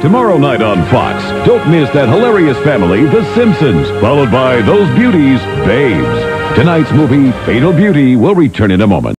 Tomorrow night on Fox, don't miss that hilarious family, The Simpsons, followed by those beauties, Babes. Tonight's movie, Fatal Beauty, will return in a moment.